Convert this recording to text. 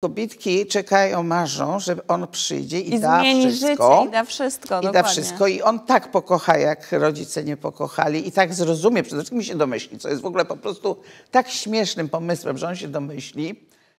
Kobietki czekają, marzą, że on przyjdzie i, I da zmieni wszystko. życie i da wszystko, I da wszystko. I on tak pokocha, jak rodzice nie pokochali. I tak zrozumie, przede wszystkim się domyśli, co jest w ogóle po prostu tak śmiesznym pomysłem, że on się domyśli,